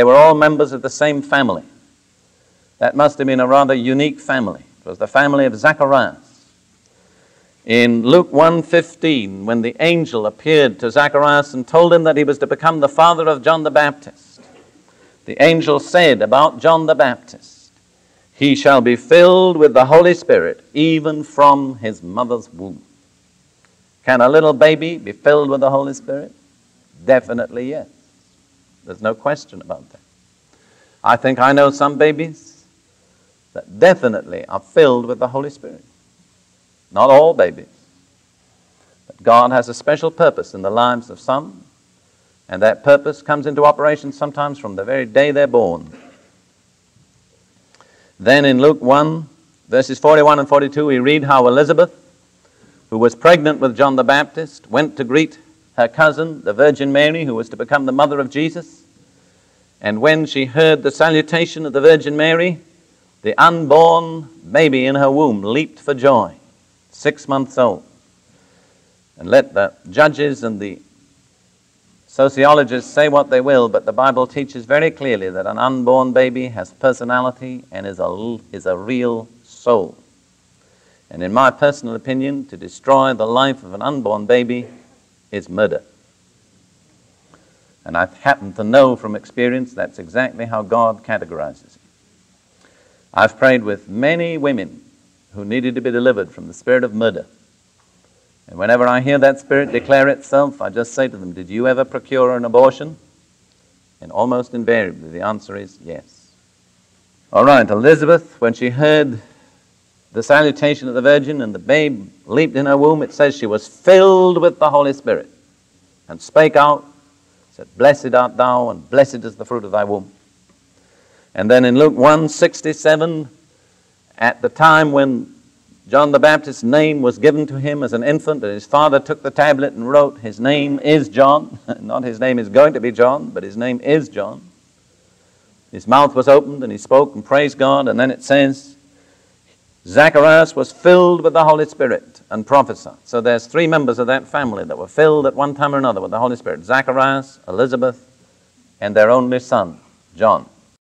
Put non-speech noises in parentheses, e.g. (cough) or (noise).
They were all members of the same family. That must have been a rather unique family. It was the family of Zacharias. In Luke 1:15, when the angel appeared to Zacharias and told him that he was to become the father of John the Baptist, the angel said about John the Baptist, He shall be filled with the Holy Spirit even from his mother's womb. Can a little baby be filled with the Holy Spirit? Definitely yes. There's no question about that. I think I know some babies that definitely are filled with the Holy Spirit. Not all babies. But God has a special purpose in the lives of some, and that purpose comes into operation sometimes from the very day they're born. Then in Luke 1, verses 41 and 42, we read how Elizabeth, who was pregnant with John the Baptist, went to greet her cousin, the Virgin Mary, who was to become the mother of Jesus. And when she heard the salutation of the Virgin Mary, the unborn baby in her womb leaped for joy six months old. And let the judges and the sociologists say what they will, but the Bible teaches very clearly that an unborn baby has personality and is a, is a real soul. And in my personal opinion, to destroy the life of an unborn baby is murder. And I happen to know from experience that's exactly how God categorizes it. I've prayed with many women who needed to be delivered from the spirit of murder. And whenever I hear that spirit declare itself, I just say to them, Did you ever procure an abortion? And almost invariably, the answer is yes. All right, Elizabeth, when she heard the salutation of the Virgin and the babe leaped in her womb, it says she was filled with the Holy Spirit and spake out, said, Blessed art thou, and blessed is the fruit of thy womb. And then in Luke 1 67, at the time when John the Baptist's name was given to him as an infant, and his father took the tablet and wrote, His name is John. (laughs) Not his name is going to be John, but his name is John. His mouth was opened and he spoke and praised God. And then it says, Zacharias was filled with the Holy Spirit and prophesied. So there's three members of that family that were filled at one time or another with the Holy Spirit Zacharias, Elizabeth, and their only son, John.